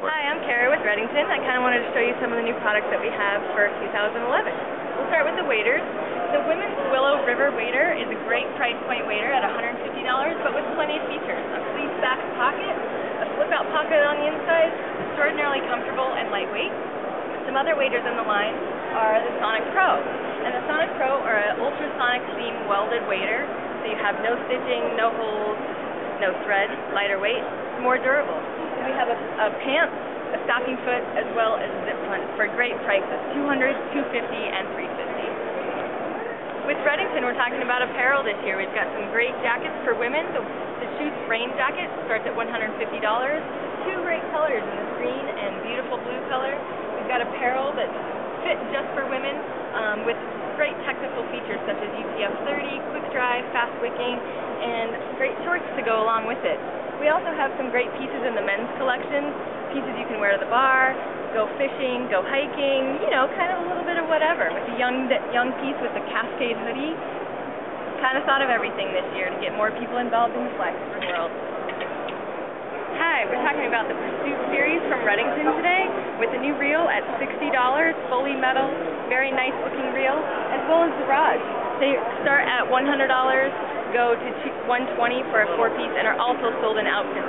Hi, I'm Kara with Redington. I kind of wanted to show you some of the new products that we have for 2011. We'll start with the waders. The Women's Willow River Wader is a great price point wader at $150, but with plenty of features. A sleeve back pocket, a flip-out pocket on the inside, extraordinarily comfortable and lightweight. Some other waders in the line are the Sonic Pro. And the Sonic Pro are an ultrasonic seam welded wader, so you have no stitching, no holes, no thread, lighter weight, more durable. We have a, a pants, a stocking foot, as well as zip front for great prices, 200 250 and 350 With Redington, we're talking about apparel this year. We've got some great jackets for women. The, the Schutz rain jacket starts at $150. Two great colors in this green and beautiful blue color. We've got apparel that's fit just for women um, with great technical features such as UPF 30, quick dry, fast wicking, and great shorts to go along with it. We also have some great pieces in the men's collection, pieces you can wear to the bar, go fishing, go hiking, you know, kind of a little bit of whatever. With the young young piece with the Cascade hoodie, kind of thought of everything this year to get more people involved in the fishing world. Hi, we're talking about the Pursuit series from Redington today with the new reel at $60, fully metal, very nice looking reel, as well as the rod. They start at $100 go to 120 for a four piece and are also sold in outfits